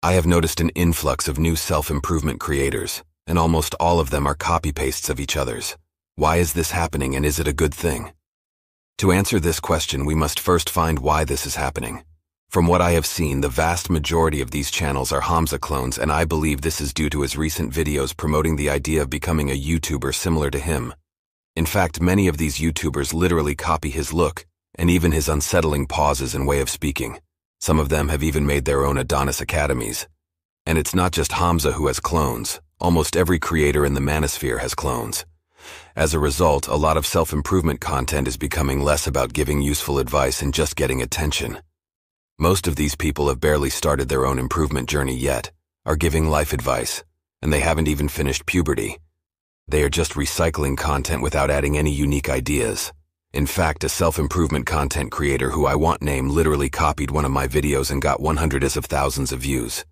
I have noticed an influx of new self-improvement creators, and almost all of them are copy-pastes of each other's. Why is this happening and is it a good thing? To answer this question, we must first find why this is happening. From what I have seen, the vast majority of these channels are Hamza clones, and I believe this is due to his recent videos promoting the idea of becoming a YouTuber similar to him. In fact, many of these YouTubers literally copy his look, and even his unsettling pauses and way of speaking. Some of them have even made their own Adonis academies. And it's not just Hamza who has clones. Almost every creator in the manosphere has clones. As a result, a lot of self-improvement content is becoming less about giving useful advice and just getting attention. Most of these people have barely started their own improvement journey yet, are giving life advice, and they haven't even finished puberty. They are just recycling content without adding any unique ideas. In fact, a self-improvement content creator who I want name literally copied one of my videos and got 100s of thousands of views.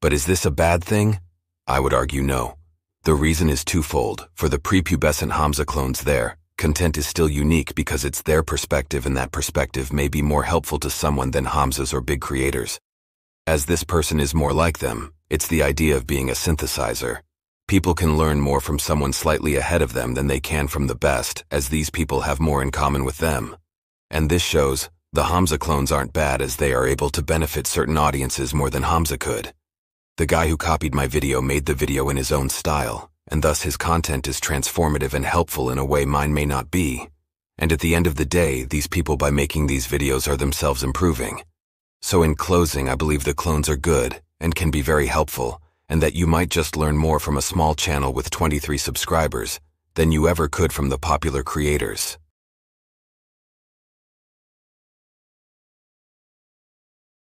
But is this a bad thing? I would argue no. The reason is twofold. For the prepubescent Hamza clones there, Content is still unique because it's their perspective and that perspective may be more helpful to someone than Hamza's or big creators. As this person is more like them, it's the idea of being a synthesizer. People can learn more from someone slightly ahead of them than they can from the best, as these people have more in common with them. And this shows, the Hamza clones aren't bad as they are able to benefit certain audiences more than Hamza could. The guy who copied my video made the video in his own style, and thus his content is transformative and helpful in a way mine may not be. And at the end of the day, these people by making these videos are themselves improving. So in closing, I believe the clones are good and can be very helpful, and that you might just learn more from a small channel with 23 subscribers than you ever could from the popular creators.